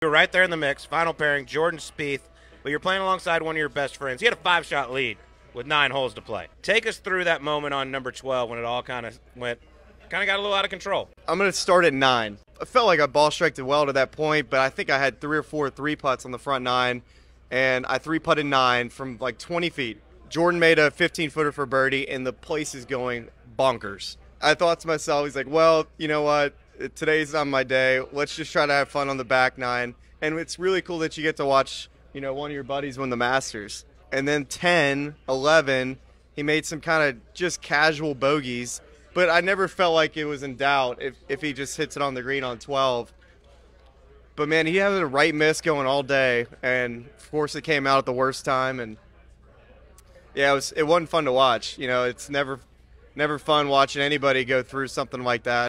You're right there in the mix. Final pairing, Jordan Spieth, but you're playing alongside one of your best friends. He had a five shot lead with nine holes to play. Take us through that moment on number 12 when it all kind of went, kind of got a little out of control. I'm going to start at nine. I felt like I ball striked it well to that point, but I think I had three or four three putts on the front nine, and I three putted nine from like 20 feet. Jordan made a 15 footer for birdie, and the place is going bonkers. I thought to myself, he's like, well, you know what? Today's not my day. Let's just try to have fun on the back nine. And it's really cool that you get to watch, you know, one of your buddies win the Masters. And then 10, 11, he made some kind of just casual bogeys, but I never felt like it was in doubt if, if he just hits it on the green on 12. But man, he had a right miss going all day, and of course it came out at the worst time. And yeah, it was it wasn't fun to watch. You know, it's never never fun watching anybody go through something like that.